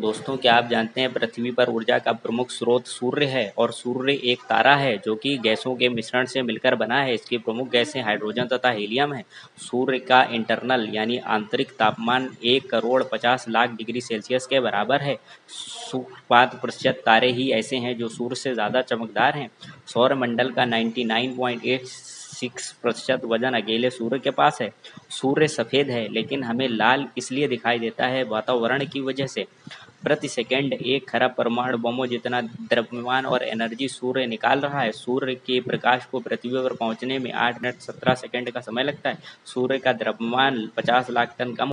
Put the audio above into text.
दोस्तों, क्या आप जानते हैं पृथ्वी पर ऊर्जा का प्रमुख स्रोत सूर्य है और सूर्य एक तारा है जो कि गैसों के मिश्रण से मिलकर बना है। इसकी प्रमुख गैसें हाइड्रोजन तथा हीलियम है। सूर्य का इंटरनल यानी आंतरिक तापमान एक करोड़ पचास लाख डिग्री सेल्सियस के बराबर है। पाँच प्रतिशत तारे ही ऐसे हैं जो सूर्य से ज़्यादा चमकदार हैं। सौरमंडल का ninety nine point eight six प्रतिशत वज़न अकेले सूर्य के पास है। सूर्य सफ़ेद है, लेकिन हमें लाल इसलिए दिखाई देता है वातावरण की वजह से। प्रति सेकंड एक खरब परमाणु बमों जितना द्रव्यमान और एनर्जी सूर्य निकाल रहा है, सूर्य के प्रकाश को पृथ्वी पर पहुँचने में आठ मिनट सत्रह सेकंड का समय लगता है। सूर्य का द्रव्यमान पचास लाख टन कम